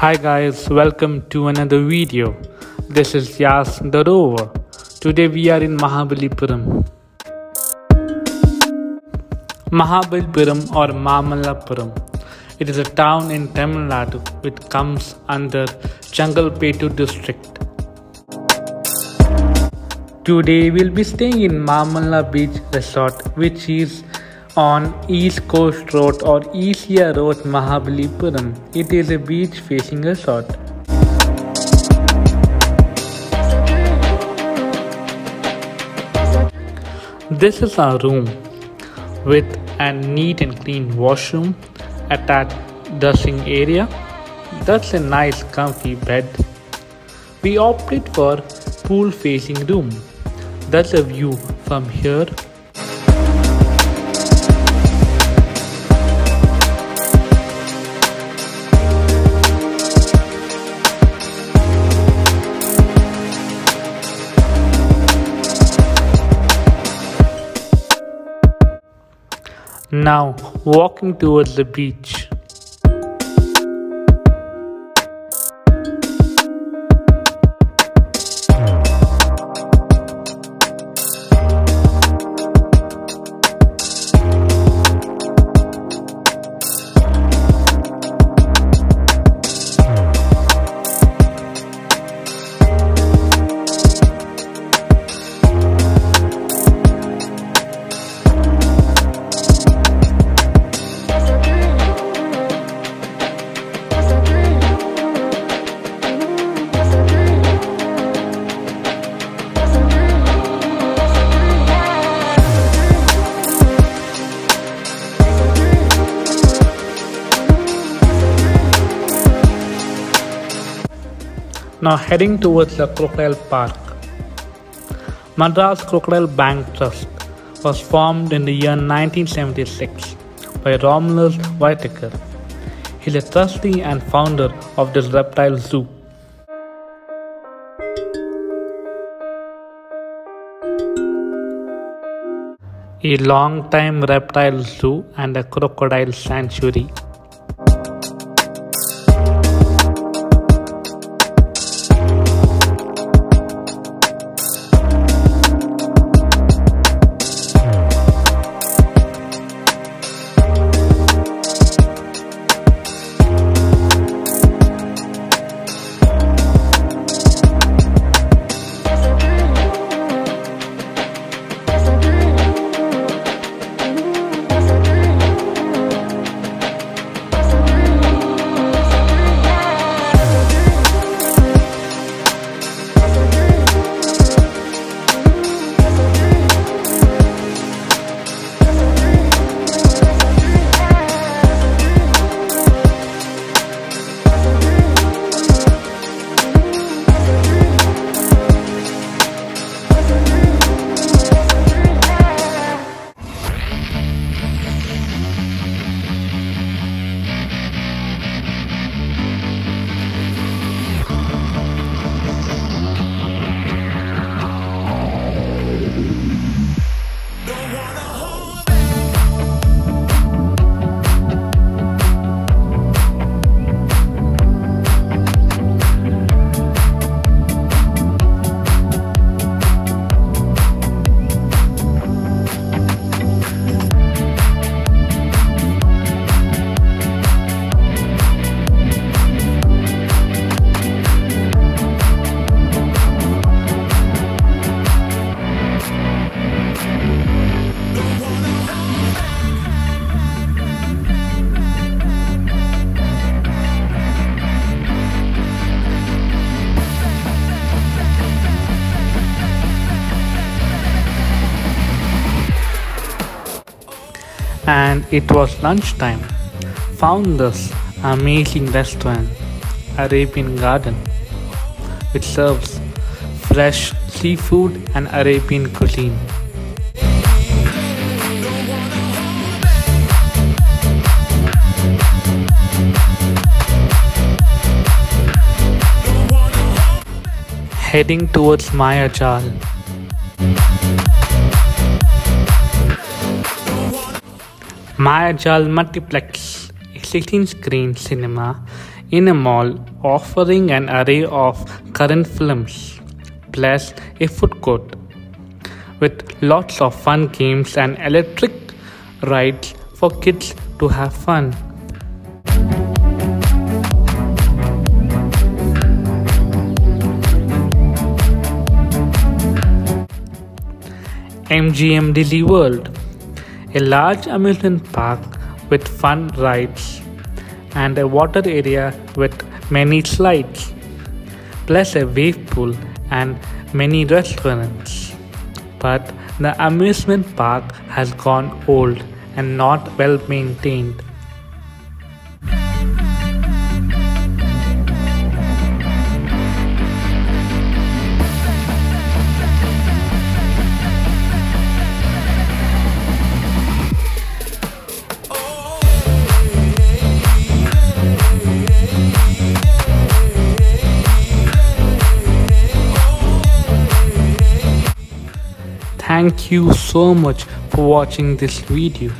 Hi guys, welcome to another video. This is Yas the Rover. Today we are in Mahabalipuram. Mahabalipuram or Mamallapuram. It is a town in Tamil Nadu which comes under Chengalpattu district. Today we'll be staying in Mamalla Beach Resort which is on East Coast Road or ECR Road Mahabalipuram. It is a beach facing a resort. This is our room with a neat and clean washroom, attached dressing area. That's a nice comfy bed. We opted for pool facing room. That's a view from here. Now walking towards the beach. Now heading towards the Crocodile Park. Madras Crocodile Bank Trust was formed in the year 1976 by Romulus Whitaker. He is a trustee and founder of this reptile zoo. A long-time reptile zoo and a crocodile sanctuary. And it was lunchtime. Found this amazing restaurant, Arabian Garden, which serves fresh seafood and Arabian cuisine. Heading towards Mayajaal. Mayajaal Multiplex, a 16 screen cinema in a mall offering an array of current films plus a food court with lots of fun games and electric rides for kids to have fun. MGM Dizzee World, a large amusement park with fun rides and a water area with many slides, plus a wave pool and many restaurants. But the amusement park has gone old and not well maintained. Thank you so much for watching this video.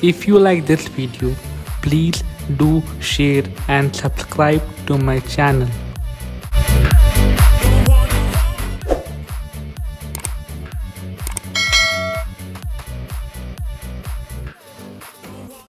If you like this video, please do share and subscribe to my channel.